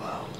well.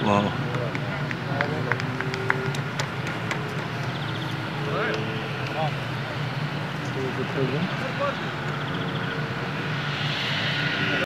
Wow.